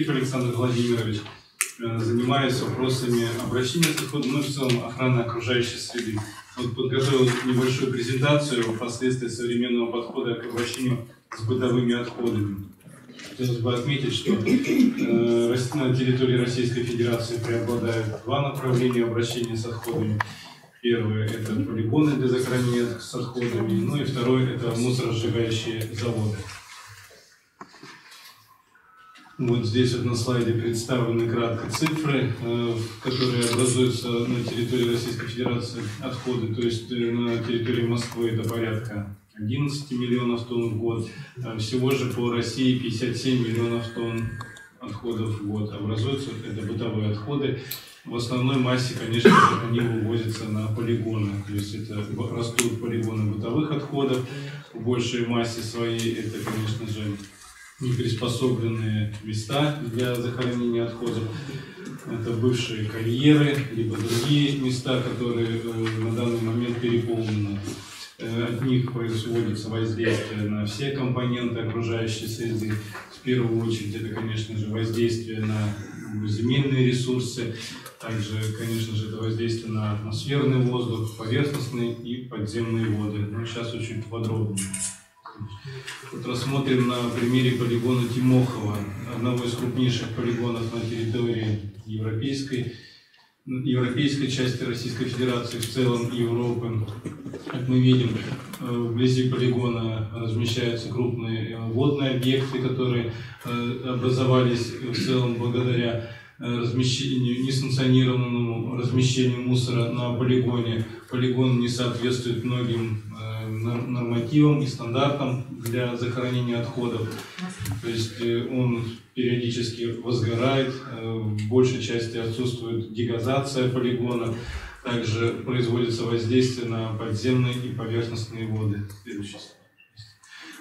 Дмитриев Александр Владимирович, э, занимаюсь вопросами обращения с отходом, ну в целом охраны окружающей среды. Вот подготовил небольшую презентацию последствий современного подхода к обращению с бытовыми отходами. Хотелось бы отметить, что э, на территории Российской Федерации преобладают два направления обращения с отходами. Первое – это полигоны для захоронения с отходами, ну и второе – это мусоросжигающие заводы. Вот здесь вот на слайде представлены кратко цифры, э, которые образуются на территории Российской Федерации отходы. То есть э, на территории Москвы это порядка 11 миллионов тонн в год. Всего же по России 57 миллионов тонн отходов в год образуются. Это бытовые отходы. В основной массе, конечно они вывозятся на полигоны. То есть это растут полигоны бытовых отходов. В большей массе своей это, конечно же, неприспособленные места для захоронения отходов. Это бывшие карьеры, либо другие места, которые э, на данный момент переполнены. Э, от них производится воздействие на все компоненты окружающей среды. В первую очередь это, конечно же, воздействие на земельные ресурсы, также, конечно же, это воздействие на атмосферный воздух, поверхностные и подземные воды. Но сейчас очень подробно. Вот рассмотрим на примере полигона Тимохова, одного из крупнейших полигонов на территории европейской, европейской части Российской Федерации, в целом Европы. Как мы видим, э, вблизи полигона размещаются крупные э, водные объекты, которые э, образовались в целом благодаря размещению, несанкционированному размещению мусора на полигоне. Полигон не соответствует многим нормативам и стандартам для захоронения отходов. То есть э, он периодически возгорает, э, в большей части отсутствует дегазация полигона, также производится воздействие на подземные и поверхностные воды.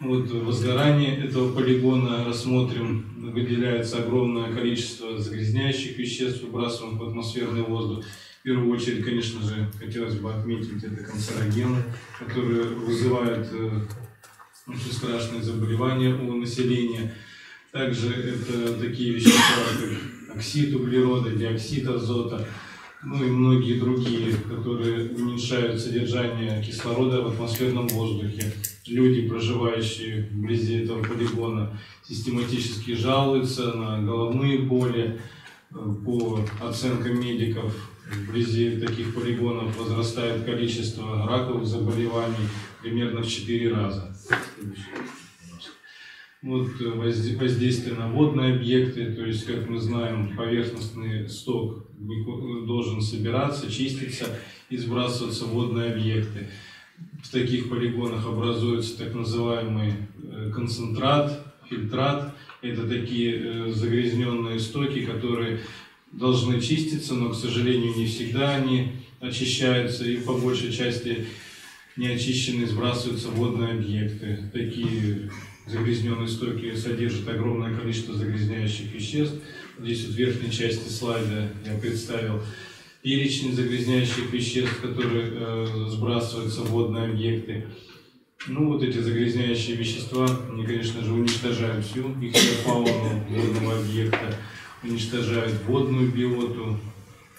Вот возгорание этого полигона рассмотрим. Выделяется огромное количество загрязняющих веществ, выбрасываемых в атмосферный воздух. В первую очередь, конечно же, хотелось бы отметить это канцерогены, которые вызывают э, очень страшные заболевания у населения. Также это такие вещества, как оксид углерода, диоксид азота, ну и многие другие, которые уменьшают содержание кислорода в атмосферном воздухе. Люди, проживающие вблизи этого полигона, систематически жалуются на головные боли. Э, по оценкам медиков, вблизи таких полигонов возрастает количество раковых заболеваний примерно в 4 раза. Вот э, воздействие на водные объекты, то есть, как мы знаем, поверхностный сток должен собираться, чиститься и сбрасываться в водные объекты. В таких полигонах образуется так называемый э, концентрат, фильтрат. Это такие загрязненные стоки, которые должны чиститься, но, к сожалению, не всегда они очищаются, и по большей части неочищенные сбрасываются водные объекты. Такие загрязненные стоки содержат огромное количество загрязняющих веществ. Здесь вот в верхней части слайда я представил перечень загрязняющих веществ, которые э, сбрасываются в водные объекты. Ну вот эти загрязняющие вещества, они, конечно же, уничтожают всю их фауну водного объекта уничтожают водную биоту,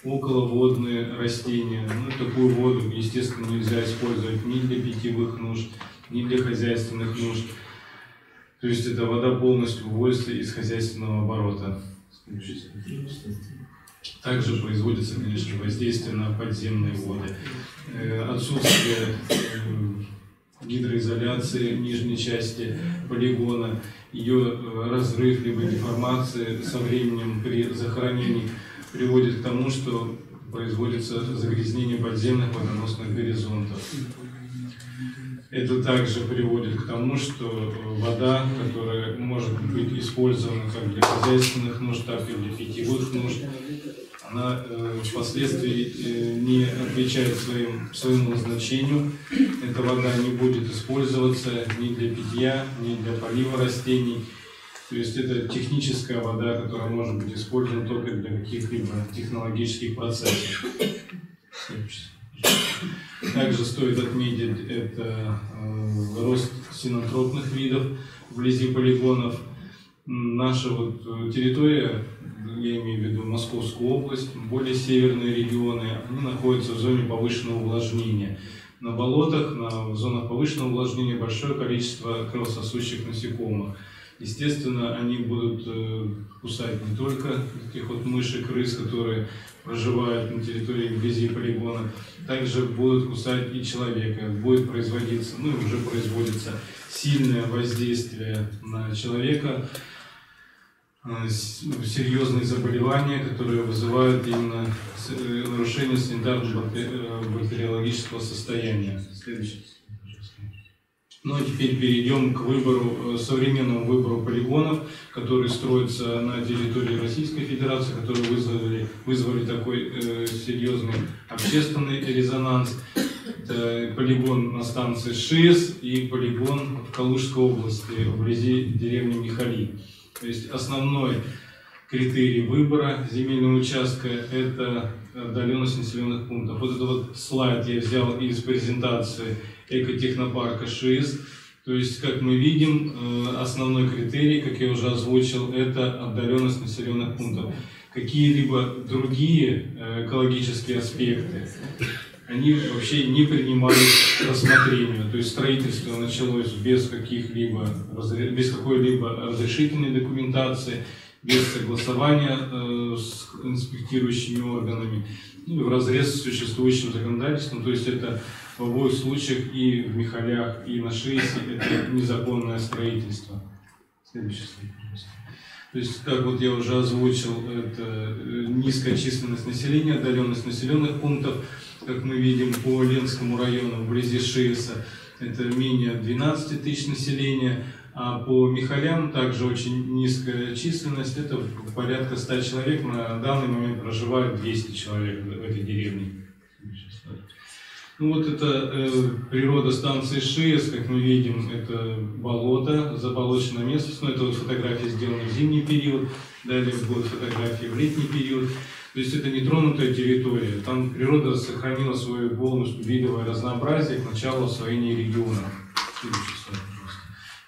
околоводные растения. Ну, такую воду, естественно, нельзя использовать ни для питьевых нужд, ни для хозяйственных нужд. То есть эта вода полностью выводится из хозяйственного оборота. Также производится, конечно, воздействие на подземные воды. Э, отсутствие э, гидроизоляции нижней части полигона, ее э, разрыв либо деформация со временем при захоронении приводит к тому, что производится загрязнение подземных водоносных горизонтов. Это также приводит к тому, что вода, которая может быть использована как для хозяйственных нужд, так и для питьевых нужд, она э, впоследствии э, не отвечает своим, своему назначению. Эта вода не будет использоваться ни для питья, ни для полива растений. То есть это техническая вода, которая может быть использована только для каких-либо технологических процессов. Также стоит отметить это э, рост синотропных видов вблизи полигонов – наша вот территория, я имею в виду Московскую область, более северные регионы, они находятся в зоне повышенного увлажнения. На болотах, на зонах повышенного увлажнения большое количество кровососущих насекомых. Естественно, они будут э, кусать не только таких вот мышей, крыс, которые проживают на территории вблизи полигона, также будут кусать и человека. Будет производиться, ну и уже производится сильное воздействие на человека, серьезные заболевания, которые вызывают именно э, нарушение санитарно-бактериологического состояния. Следующий. Ну а теперь перейдем к выбору, э, современному выбору полигонов, которые строятся на территории Российской Федерации, которые вызвали, вызвали такой э, серьезный общественный резонанс. Это полигон на станции ШИС и полигон в Калужской области, вблизи деревни Михали. То есть основной критерий выбора земельного участка – это отдаленность населенных пунктов. Вот этот вот слайд я взял из презентации экотехнопарка ШИС. То есть, как мы видим, э, основной критерий, как я уже озвучил, это отдаленность населенных пунктов. Какие-либо другие э, экологические аспекты, они вообще не принимались к рассмотрению. То есть строительство началось без каких-либо, без какой-либо разрешительной документации, без согласования э, с инспектирующими органами, ну, в разрез с существующим законодательством. То есть это в обоих случаях и в Михалях, и на Шиесе это незаконное строительство. Следующий слайд, пожалуйста. То есть, как вот я уже озвучил, это э, низкая численность населения, отдаленность населенных пунктов, как мы видим по Ленскому району, вблизи Шиеса, это менее 12 тысяч населения, а по Михалям также очень низкая численность, это порядка 100 человек, на данный момент проживают 200 человек в этой деревне. Ну вот это э, природа станции ШИЭС, как мы видим, это болото, заболоченная местность, но это вот фотографии сделаны в зимний период, далее будут фотографии в летний период. То есть это нетронутая территория, там природа сохранила свое полностью видовое разнообразие к началу освоения региона.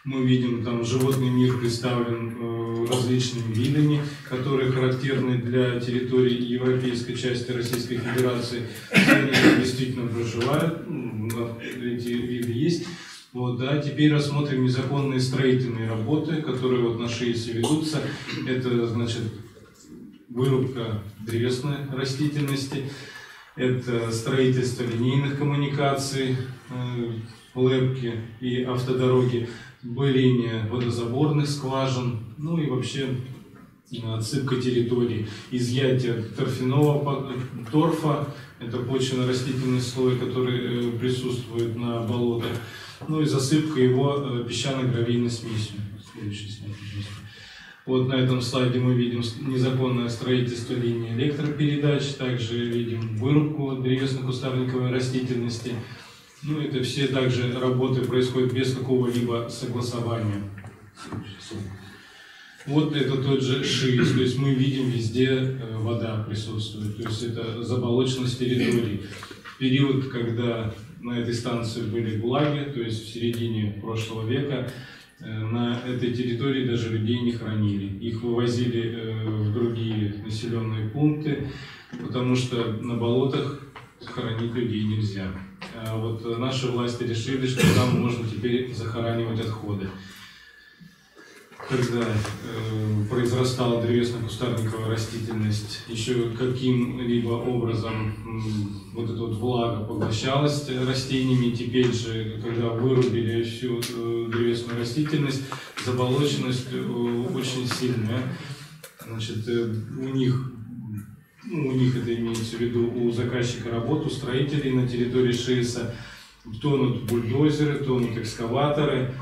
Мы видим, там животный мир представлен э, различными видами, которые характерны для территории европейской части Российской Федерации. Они действительно проживают, ну, эти виды есть. Вот, да, теперь рассмотрим незаконные строительные работы, которые вот на ШИИСе ведутся. Это, значит, вырубка древесной растительности, это строительство линейных коммуникаций, э, лепки и автодороги, бурение водозаборных скважин, ну и вообще э, отсыпка территории, изъятие торфяного торфа, это почвенно-растительный слой, который э, присутствует на болотах, ну и засыпка его э, песчано-гравийной смесью. Следующий слайд, Вот на этом слайде мы видим незаконное строительство линии электропередач, также видим вырубку древесно-кустарниковой растительности, ну, это все также работы происходят без какого-либо согласования. Вот это тот же ШИС, то есть мы видим везде э, вода присутствует, то есть это заболоченность территории. Период, когда на этой станции были гулаги, то есть в середине прошлого века, э, на этой территории даже людей не хранили. Их вывозили э, в другие населенные пункты, потому что на болотах хоронить людей нельзя. А вот наши власти решили, что там можно теперь захоранивать отходы. Когда э, произрастала древесно-кустарниковая растительность, еще каким-либо образом э, вот эта вот влага поглощалась растениями, теперь же, когда вырубили всю э, древесную растительность, заболоченность э, очень сильная. Значит, э, у них ну, у них это имеется в виду, у заказчика работу, строителей на территории ШИСа, тонут бульдозеры, тонут экскаваторы.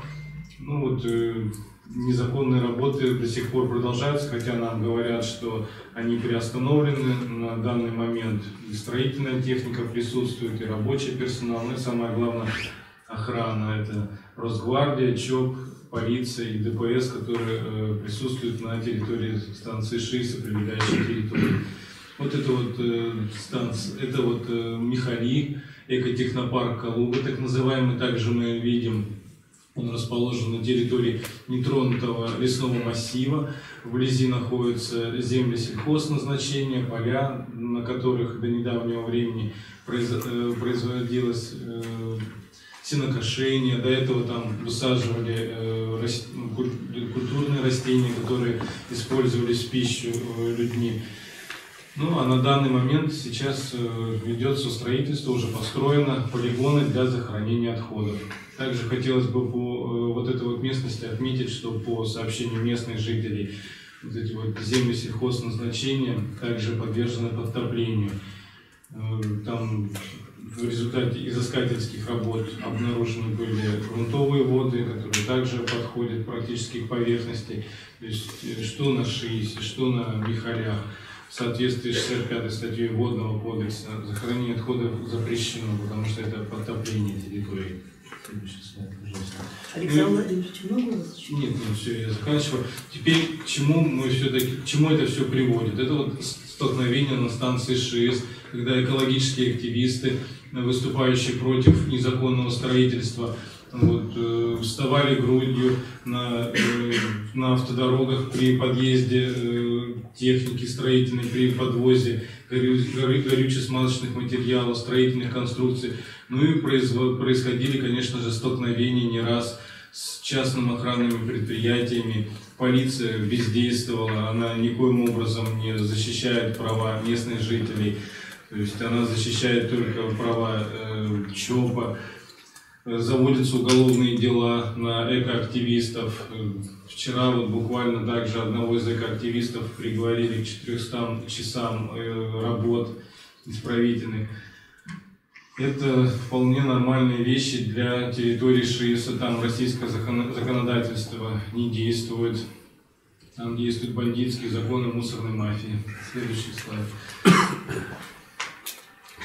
Ну вот э, незаконные работы до сих пор продолжаются, хотя нам говорят, что они приостановлены на данный момент. И строительная техника присутствует, и рабочий персонал, ну и самое главное охрана. Это Росгвардия, ЧОП, полиция и ДПС, которые э, присутствуют на территории станции ШИСа, прилегающей территории. Вот это вот э, станция, это вот э, Михали, экотехнопарк Калуга, так называемый, также мы видим, он расположен на территории нетронутого лесного массива. Вблизи находятся земли сельхозназначения, поля, на которых до недавнего времени э, производилось э, сенокошение. До этого там высаживали э, ну, культурные растения, которые использовались в пищу людьми. Ну, а на данный момент сейчас ведется строительство, уже построено полигоны для захоронения отходов. Также хотелось бы по вот этой вот местности отметить, что по сообщению местных жителей, вот эти вот земли сельхозназначения также подвержены подтоплению. Э, там в результате изыскательских работ обнаружены были грунтовые воды, которые также подходят практически к поверхности. То есть э, что на Шиисе, что на Михалях. В соответствии с 65 статьей Водного кодекса захоронение отходов запрещено, потому что это подтопление территории. Александр Владимирович, много у вас Нет, нет, все, я заканчиваю. Теперь к чему мы все-таки, к чему это все приводит? Это вот столкновение на станции ШИС, когда экологические активисты, выступающие против незаконного строительства, вот, э, вставали грудью на, э, на автодорогах при подъезде э, техники строительной, при подвозе горю, горю, горюче-смазочных материалов, строительных конструкций. Ну и происходили, конечно же, столкновения не раз с частными охранными предприятиями. Полиция бездействовала, она никоим образом не защищает права местных жителей. То есть она защищает только права э, ЧОПа. Заводятся уголовные дела на экоактивистов. Вчера вот буквально также одного из экоактивистов приговорили к 400 часам э, работ исправительных. Это вполне нормальные вещи для территории ШИСа. Там российское законодательство не действует. Там действуют бандитские законы мусорной мафии. Следующий слайд.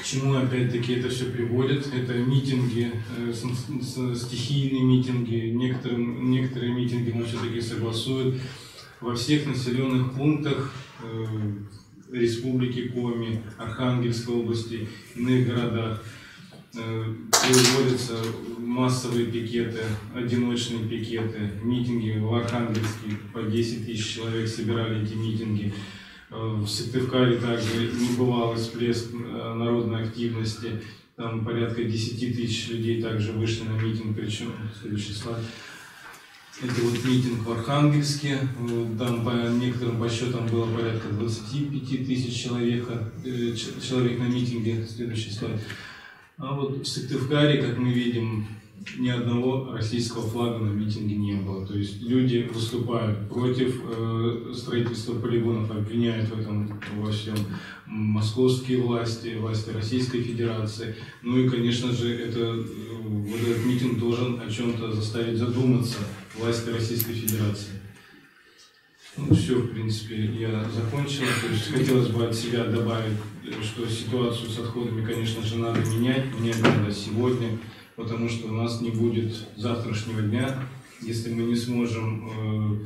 Чему опять-таки это все приводит? Это митинги, э, стихийные митинги. Некоторым, некоторые митинги мы все-таки согласуют. Во всех населенных пунктах э, Республики Коми, Архангельской области, иных городах Э, производятся массовые пикеты, одиночные пикеты, митинги в Архангельске, по 10 тысяч человек собирали эти митинги. Э, в Сыктывкаре также не бывал всплеск э, народной активности, там порядка 10 тысяч людей также вышли на митинг, причем слайд. Это вот митинг в Архангельске, там по некоторым подсчетам было порядка 25 тысяч человек, человек на митинге, следующий слайд. А вот в Сыктывкаре, как мы видим, ни одного российского флага на митинге не было. То есть люди выступают против э, строительства полигонов, обвиняют в этом во всем московские власти, власти Российской Федерации. Ну и, конечно же, это, э, вот этот митинг должен о чем-то заставить задуматься власти Российской Федерации. Ну, все, в принципе, я закончил. То есть хотелось бы от себя добавить, что ситуацию с отходами, конечно же, надо менять. Менять надо сегодня, потому что у нас не будет завтрашнего дня, если мы не сможем э,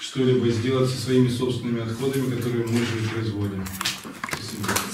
что-либо сделать со своими собственными отходами, которые мы же производим. Спасибо.